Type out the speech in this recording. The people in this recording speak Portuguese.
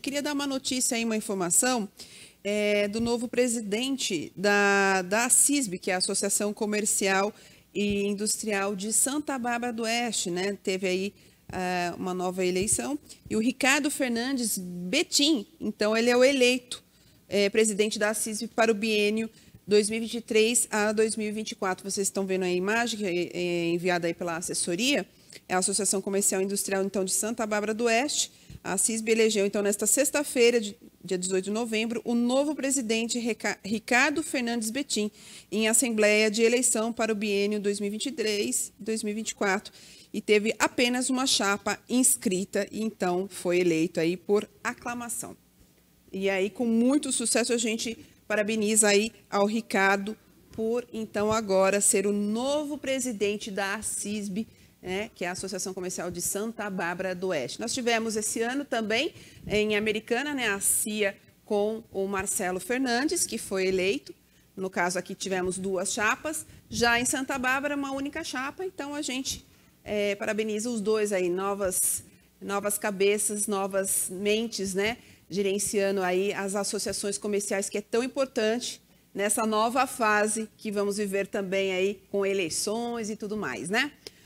Eu queria dar uma notícia aí, uma informação é, do novo presidente da, da CISB, que é a Associação Comercial e Industrial de Santa Bárbara do Oeste, né? Teve aí uh, uma nova eleição. E o Ricardo Fernandes Betim, então ele é o eleito é, presidente da CISB para o biênio 2023 a 2024. Vocês estão vendo aí a imagem que é, é enviada aí pela assessoria. É a Associação Comercial e Industrial então de Santa Bárbara do Oeste. A CISB elegeu então nesta sexta-feira, dia 18 de novembro, o novo presidente Ricardo Fernandes Betim em assembleia de eleição para o biênio 2023-2024 e teve apenas uma chapa inscrita e então foi eleito aí por aclamação. E aí com muito sucesso a gente parabeniza aí ao Ricardo por então agora ser o novo presidente da CISB né, que é a Associação Comercial de Santa Bárbara do Oeste. Nós tivemos esse ano também em Americana, né, a CIA com o Marcelo Fernandes, que foi eleito. No caso aqui tivemos duas chapas. Já em Santa Bárbara, uma única chapa. Então a gente é, parabeniza os dois aí, novas, novas cabeças, novas mentes, né, gerenciando aí as associações comerciais, que é tão importante nessa nova fase que vamos viver também aí com eleições e tudo mais, né?